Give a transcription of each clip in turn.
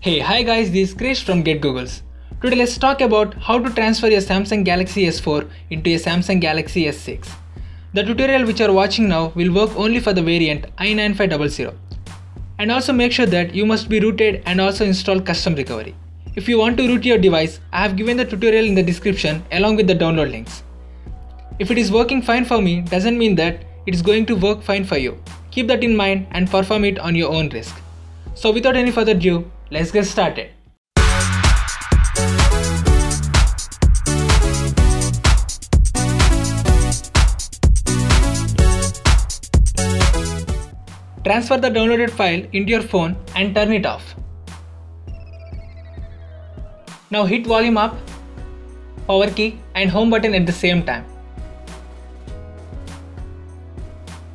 Hey, hi guys, this is Krish from Get Googles. Today let's talk about how to transfer your Samsung Galaxy S4 into a Samsung Galaxy S6. The tutorial which you are watching now will work only for the variant i9500. And also make sure that you must be rooted and also install custom recovery. If you want to root your device, I have given the tutorial in the description along with the download links. If it is working fine for me, doesn't mean that it is going to work fine for you. Keep that in mind and perform it on your own risk. So without any further ado, let's get started. Transfer the downloaded file into your phone and turn it off. Now hit volume up, power key and home button at the same time.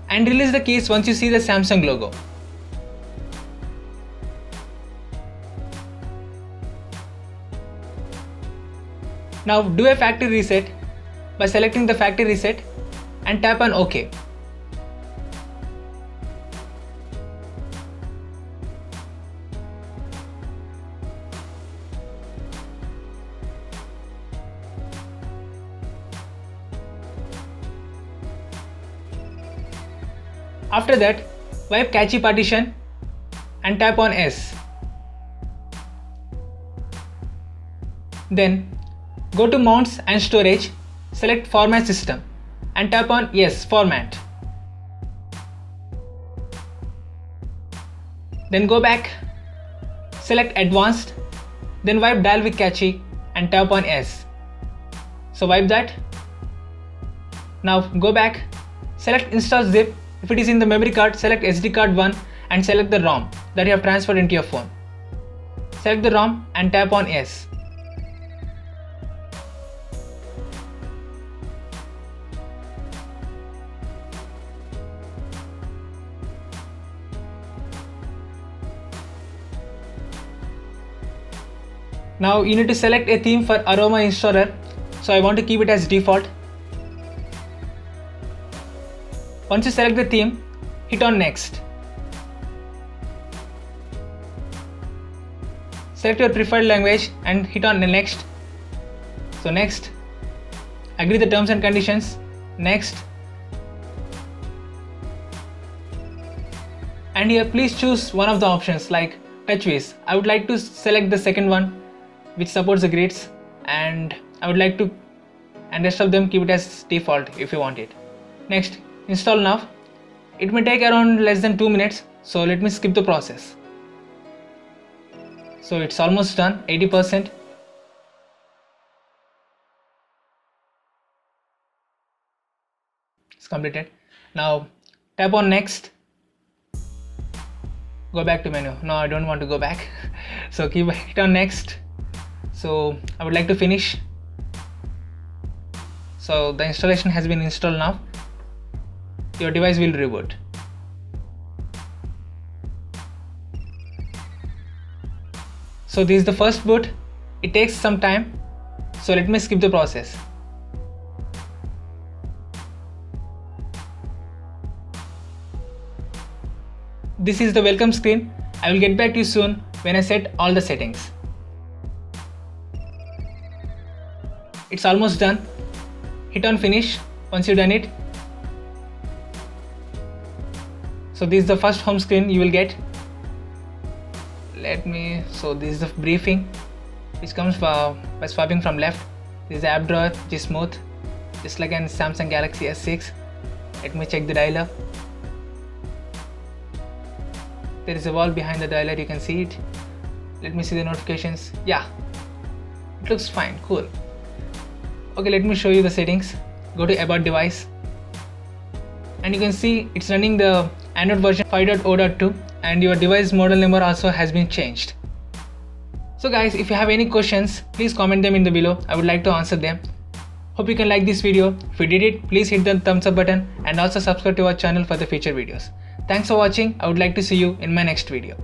And release the case once you see the Samsung logo. Now do a factory reset by selecting the factory reset and tap on OK. After that, wipe cache partition and tap on S. Then go to mounts and storage, select format system and tap on yes format. Then go back, select advanced, then wipe Dalvik cache and tap on S. So wipe that. Now go back, select install zip if it is in the memory card, select SD card 1 and select the ROM that you have transferred into your phone. Select the ROM and tap on yes. Now you need to select a theme for Aroma installer. So I want to keep it as default. Once you select the theme, hit on next. Select your preferred language and hit on next. So next, agree the terms and conditions, next. And here please choose one of the options like TouchWiz. I would like to select the second one which supports the grids and I would like to and rest of them keep it as default if you want it. Next, install now. It may take around less than 2 minutes so let me skip the process. So it's almost done 80%. It's completed. Now tap on next. Go back to menu. No, I don't want to go back. So keep it on next so I would like to finish. So the installation has been installed now. Your device will reboot so this is the first boot. It takes some time. So let me skip the process. This is the welcome screen. I will get back to you soon when I set all the settings it's almost done. Hit on finish. Once you've done it. So this is the first home screen you will get. Let me so this is the briefing. Which comes by by swiping from left. This is app drawer. Which is smooth. Just like an Samsung Galaxy S6 let me check the dialer. There is a wall behind the dialer. You can see it. Let me see the notifications. Yeah. It looks fine. Cool okay let me show you the settings. Go to about device. And you can see it's running the android version 5.0.2 and your device model number also has been changed. So guys if you have any questions please comment them in the below. I would like to answer them. Hope you can like this video. If you did it please hit the thumbs up button and also subscribe to our channel for the future videos. Thanks for watching. I would like to see you in my next video